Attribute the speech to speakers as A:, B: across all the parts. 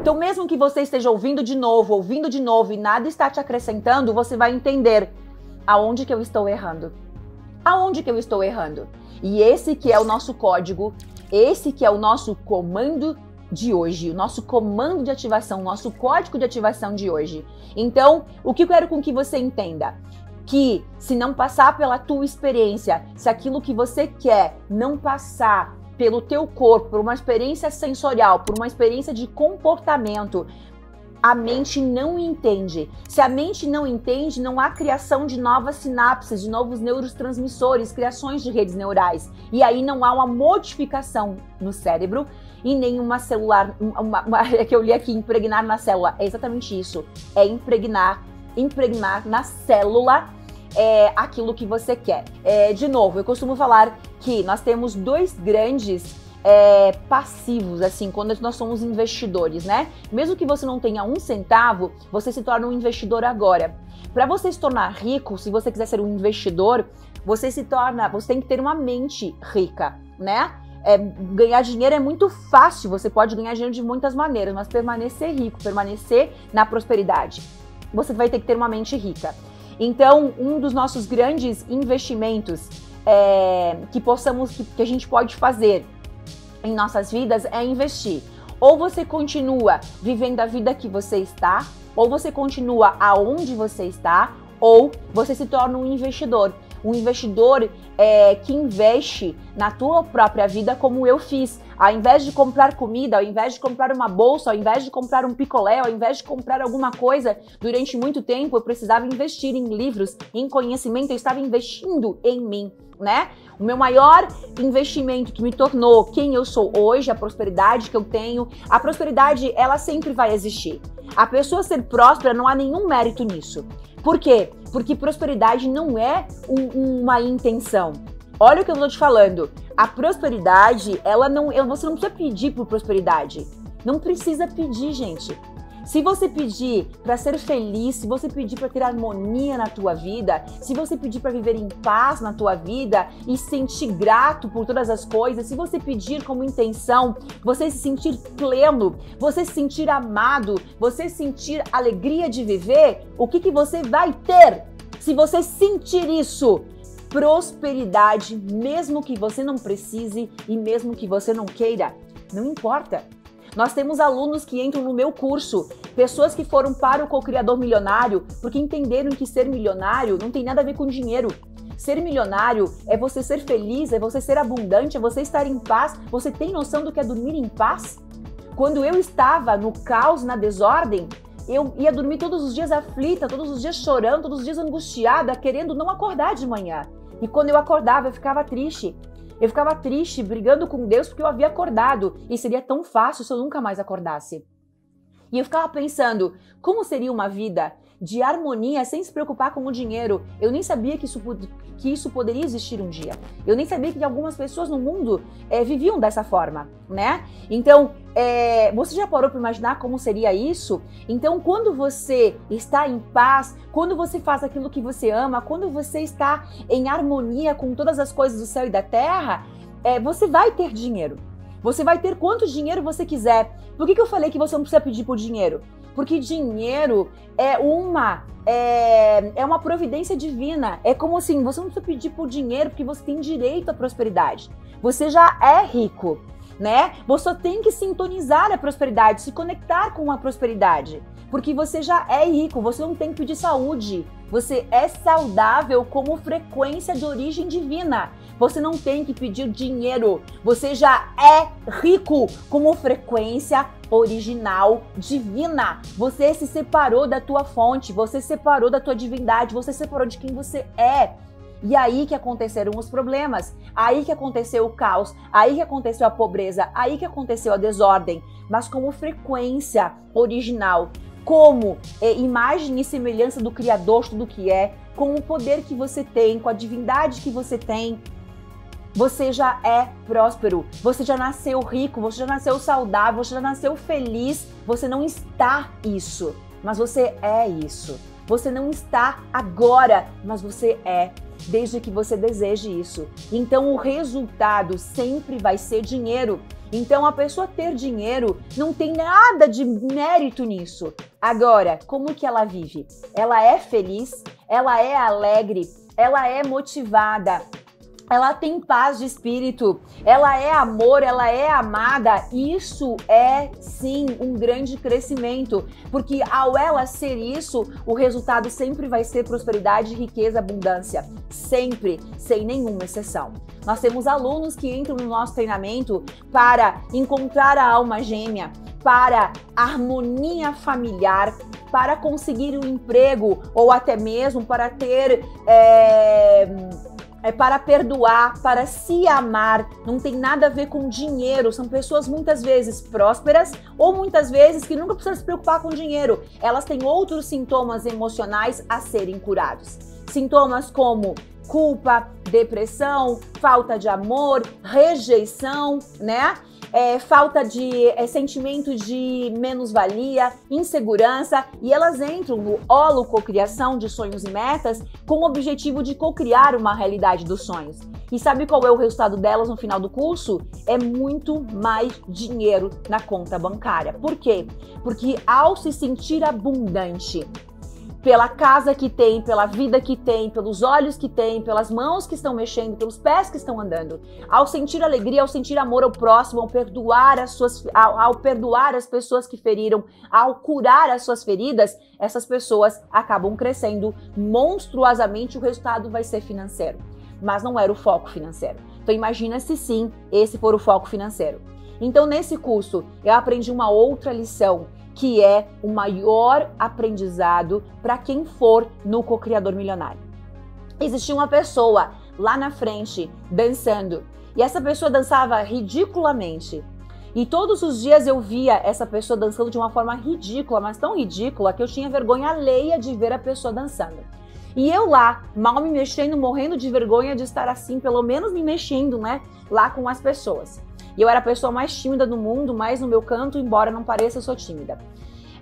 A: Então, mesmo que você esteja ouvindo de novo, ouvindo de novo e nada está te acrescentando, você vai entender aonde que eu estou errando. Aonde que eu estou errando? E esse que é o nosso código, esse que é o nosso comando de hoje, o nosso comando de ativação, o nosso código de ativação de hoje. Então, o que eu quero com que você entenda? Que se não passar pela tua experiência, se aquilo que você quer não passar pelo teu corpo, por uma experiência sensorial, por uma experiência de comportamento, a mente não entende. Se a mente não entende, não há criação de novas sinapses, de novos neurotransmissores, criações de redes neurais. E aí não há uma modificação no cérebro e nenhuma celular, uma, uma, é que eu li aqui, impregnar na célula. É exatamente isso. É impregnar, impregnar na célula é, aquilo que você quer. É, de novo, eu costumo falar que nós temos dois grandes é, passivos, assim, quando nós somos investidores, né? Mesmo que você não tenha um centavo, você se torna um investidor agora. Para você se tornar rico, se você quiser ser um investidor, você se torna, você tem que ter uma mente rica, né? É, ganhar dinheiro é muito fácil, você pode ganhar dinheiro de muitas maneiras, mas permanecer rico, permanecer na prosperidade, você vai ter que ter uma mente rica. Então, um dos nossos grandes investimentos é, que possamos, que, que a gente pode fazer em nossas vidas é investir. Ou você continua vivendo a vida que você está, ou você continua aonde você está, ou você se torna um investidor. Um investidor é, que investe na tua própria vida, como eu fiz. Ao invés de comprar comida, ao invés de comprar uma bolsa, ao invés de comprar um picolé, ao invés de comprar alguma coisa, durante muito tempo eu precisava investir em livros, em conhecimento, eu estava investindo em mim né? O meu maior investimento que me tornou quem eu sou hoje, a prosperidade que eu tenho, a prosperidade ela sempre vai existir. A pessoa ser próspera não há nenhum mérito nisso. Por quê? Porque prosperidade não é um, uma intenção. Olha o que eu estou te falando. A prosperidade, ela não, você não precisa pedir por prosperidade. Não precisa pedir, gente. Se você pedir para ser feliz, se você pedir para ter harmonia na tua vida, se você pedir para viver em paz na tua vida e sentir grato por todas as coisas, se você pedir como intenção você se sentir pleno, você se sentir amado, você sentir alegria de viver, o que, que você vai ter se você sentir isso? Prosperidade, mesmo que você não precise e mesmo que você não queira. Não importa. Nós temos alunos que entram no meu curso, pessoas que foram para o co-criador milionário porque entenderam que ser milionário não tem nada a ver com dinheiro. Ser milionário é você ser feliz, é você ser abundante, é você estar em paz. Você tem noção do que é dormir em paz? Quando eu estava no caos, na desordem, eu ia dormir todos os dias aflita, todos os dias chorando, todos os dias angustiada, querendo não acordar de manhã. E quando eu acordava, eu ficava triste. Eu ficava triste, brigando com Deus porque eu havia acordado e seria tão fácil se eu nunca mais acordasse. E eu ficava pensando, como seria uma vida de harmonia sem se preocupar com o dinheiro? Eu nem sabia que isso, que isso poderia existir um dia. Eu nem sabia que algumas pessoas no mundo é, viviam dessa forma, né? Então, é, você já parou para imaginar como seria isso? Então, quando você está em paz, quando você faz aquilo que você ama, quando você está em harmonia com todas as coisas do céu e da terra, é, você vai ter dinheiro. Você vai ter quanto dinheiro você quiser. Por que, que eu falei que você não precisa pedir por dinheiro? Porque dinheiro é uma é, é uma providência divina. É como assim, você não precisa pedir por dinheiro porque você tem direito à prosperidade. Você já é rico né? Você tem que sintonizar a prosperidade, se conectar com a prosperidade, porque você já é rico, você não tem que pedir saúde. Você é saudável como frequência de origem divina. Você não tem que pedir dinheiro. Você já é rico como frequência original divina. Você se separou da tua fonte, você se separou da tua divindade, você se separou de quem você é. E aí que aconteceram os problemas, aí que aconteceu o caos, aí que aconteceu a pobreza, aí que aconteceu a desordem, mas como frequência original, como é, imagem e semelhança do Criador, tudo que é, com o poder que você tem, com a divindade que você tem, você já é próspero, você já nasceu rico, você já nasceu saudável, você já nasceu feliz, você não está isso, mas você é isso. Você não está agora, mas você é desde que você deseje isso. Então o resultado sempre vai ser dinheiro. Então, a pessoa ter dinheiro não tem nada de mérito nisso. Agora, como que ela vive? Ela é feliz? Ela é alegre? Ela é motivada? Ela tem paz de espírito, ela é amor, ela é amada. Isso é sim um grande crescimento, porque ao ela ser isso, o resultado sempre vai ser prosperidade, riqueza, abundância, sempre, sem nenhuma exceção. Nós temos alunos que entram no nosso treinamento para encontrar a alma gêmea, para harmonia familiar, para conseguir um emprego ou até mesmo para ter. É é para perdoar, para se amar, não tem nada a ver com dinheiro. São pessoas muitas vezes prósperas ou muitas vezes que nunca precisam se preocupar com dinheiro. Elas têm outros sintomas emocionais a serem curados. Sintomas como culpa, depressão, falta de amor, rejeição, né? É, falta de é, sentimento de menos-valia, insegurança, e elas entram no holo cocriação de sonhos e metas com o objetivo de cocriar uma realidade dos sonhos. E sabe qual é o resultado delas no final do curso? É muito mais dinheiro na conta bancária. Por quê? Porque ao se sentir abundante, pela casa que tem, pela vida que tem, pelos olhos que tem, pelas mãos que estão mexendo, pelos pés que estão andando. Ao sentir alegria, ao sentir amor ao próximo, ao perdoar as suas, ao, ao perdoar as pessoas que feriram, ao curar as suas feridas, essas pessoas acabam crescendo monstruosamente. O resultado vai ser financeiro, mas não era o foco financeiro. Então imagina se sim esse for o foco financeiro. Então nesse curso eu aprendi uma outra lição que é o maior aprendizado para quem for no co-criador milionário. Existia uma pessoa lá na frente dançando e essa pessoa dançava ridiculamente. E todos os dias eu via essa pessoa dançando de uma forma ridícula, mas tão ridícula que eu tinha vergonha alheia de ver a pessoa dançando. E eu lá, mal me mexendo, morrendo de vergonha de estar assim, pelo menos me mexendo, né, lá com as pessoas. E eu era a pessoa mais tímida do mundo, mais no meu canto, embora não pareça, eu sou tímida.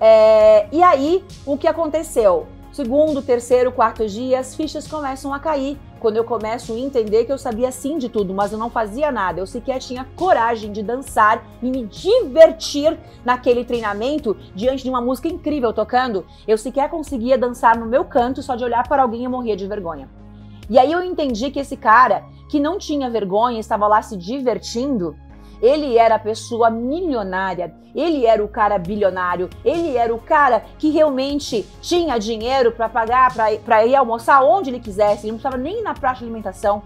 A: É, e aí, o que aconteceu? Segundo, terceiro, quarto dia, as fichas começam a cair. Quando eu começo a entender que eu sabia sim de tudo, mas eu não fazia nada. Eu sequer tinha coragem de dançar e me divertir naquele treinamento diante de uma música incrível tocando. Eu sequer conseguia dançar no meu canto, só de olhar para alguém eu morria de vergonha. E aí eu entendi que esse cara, que não tinha vergonha, estava lá se divertindo, ele era a pessoa milionária, ele era o cara bilionário, ele era o cara que realmente tinha dinheiro para pagar, para ir almoçar onde ele quisesse, ele não precisava nem ir na praça de alimentação.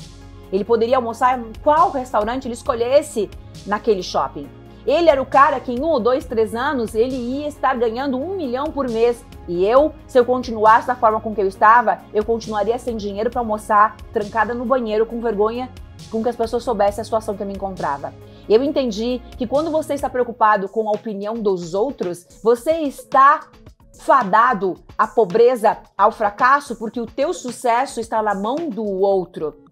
A: Ele poderia almoçar em qual restaurante ele escolhesse naquele shopping. Ele era o cara que em um ou dois, três anos ele ia estar ganhando um milhão por mês. E eu, se eu continuasse da forma com que eu estava, eu continuaria sem dinheiro para almoçar, trancada no banheiro com vergonha, com que as pessoas soubessem a situação que eu me encontrava. Eu entendi que quando você está preocupado com a opinião dos outros, você está fadado à pobreza, ao fracasso, porque o teu sucesso está na mão do outro.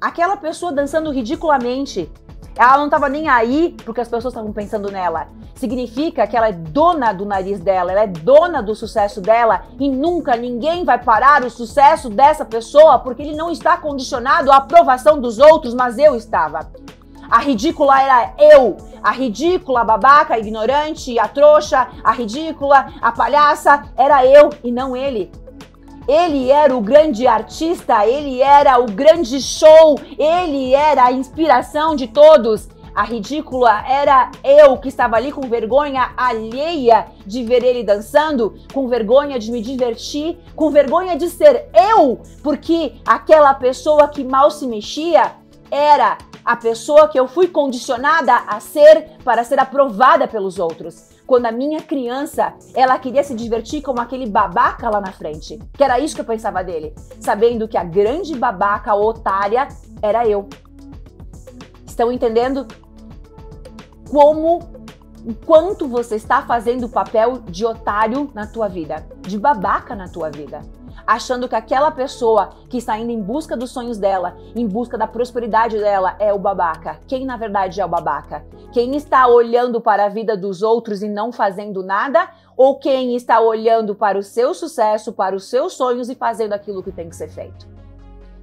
A: Aquela pessoa dançando ridiculamente, ela não estava nem aí porque as pessoas estavam pensando nela. Significa que ela é dona do nariz dela, ela é dona do sucesso dela e nunca ninguém vai parar o sucesso dessa pessoa porque ele não está condicionado à aprovação dos outros, mas eu estava. A ridícula era eu. A ridícula, a babaca, a ignorante, a trouxa, a ridícula, a palhaça, era eu e não ele. Ele era o grande artista, ele era o grande show, ele era a inspiração de todos. A ridícula era eu que estava ali com vergonha alheia de ver ele dançando, com vergonha de me divertir, com vergonha de ser eu, porque aquela pessoa que mal se mexia era a pessoa que eu fui condicionada a ser para ser aprovada pelos outros. Quando a minha criança, ela queria se divertir como aquele babaca lá na frente. Que era isso que eu pensava dele, sabendo que a grande babaca otária era eu. Estão entendendo como o quanto você está fazendo o papel de otário na tua vida, de babaca na tua vida? Achando que aquela pessoa que está indo em busca dos sonhos dela, em busca da prosperidade dela, é o babaca. Quem na verdade é o babaca? Quem está olhando para a vida dos outros e não fazendo nada? Ou quem está olhando para o seu sucesso, para os seus sonhos e fazendo aquilo que tem que ser feito?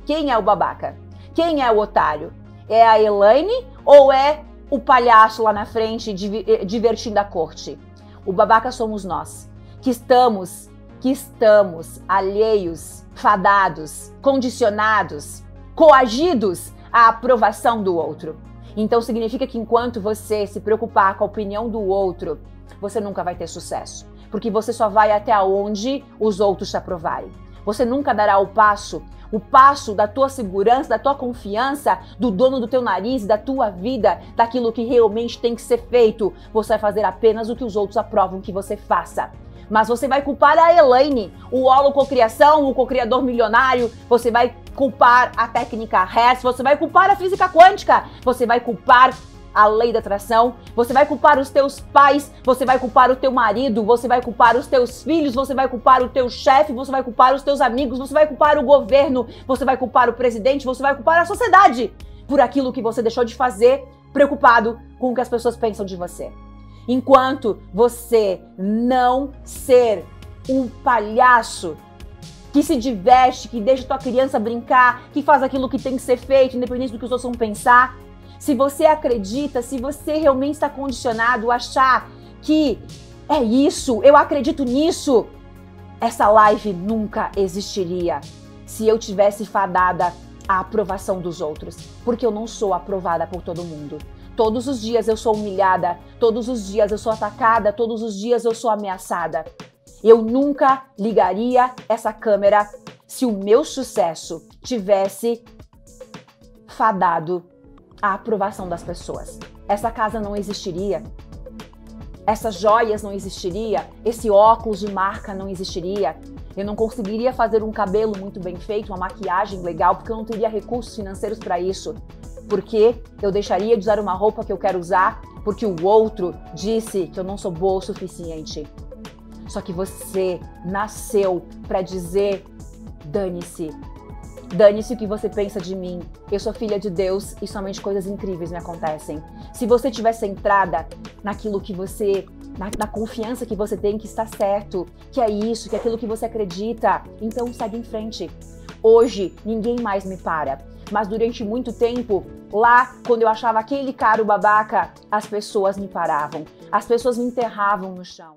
A: Quem é o babaca? Quem é o otário? É a Elaine ou é o palhaço lá na frente eh, divertindo a corte. O babaca somos nós, que estamos, que estamos alheios, fadados, condicionados, coagidos à aprovação do outro. Então significa que enquanto você se preocupar com a opinião do outro, você nunca vai ter sucesso, porque você só vai até onde os outros te aprovarem. Você nunca dará o passo o passo da tua segurança, da tua confiança, do dono do teu nariz, da tua vida, daquilo que realmente tem que ser feito. Você vai fazer apenas o que os outros aprovam que você faça. Mas você vai culpar a Elaine, o holococriação, o cocriador milionário, você vai culpar a técnica Hertz, você vai culpar a física quântica, você vai culpar a lei da atração, você vai culpar os teus pais, você vai culpar o teu marido, você vai culpar os teus filhos, você vai culpar o teu chefe, você vai culpar os teus amigos, você vai culpar o governo, você vai culpar o presidente, você vai culpar a sociedade por aquilo que você deixou de fazer, preocupado com o que as pessoas pensam de você. Enquanto você não ser um palhaço que se diverte, que deixa tua criança brincar, que faz aquilo que tem que ser feito, independente do que os outros vão pensar, se você acredita, se você realmente está condicionado a achar que é isso, eu acredito nisso, essa live nunca existiria se eu tivesse fadada à aprovação dos outros, porque eu não sou aprovada por todo mundo. Todos os dias eu sou humilhada, todos os dias eu sou atacada, todos os dias eu sou ameaçada. Eu nunca ligaria essa câmera se o meu sucesso tivesse fadado a aprovação das pessoas. Essa casa não existiria. Essas joias não existiria, esse óculos de marca não existiria. Eu não conseguiria fazer um cabelo muito bem feito, uma maquiagem legal, porque eu não teria recursos financeiros para isso. Porque eu deixaria de usar uma roupa que eu quero usar porque o outro disse que eu não sou boa o suficiente. Só que você nasceu para dizer: dane-se, Dane-se o que você pensa de mim. Eu sou filha de Deus e somente coisas incríveis me acontecem. Se você tiver centrada naquilo que você. Na, na, confiança que você tem que está certo, que é isso, que é aquilo que você acredita, então segue em frente. Hoje ninguém mais me para. Mas durante muito tempo, lá, quando eu achava aquele cara o babaca, as pessoas me paravam. As pessoas me enterravam no chão.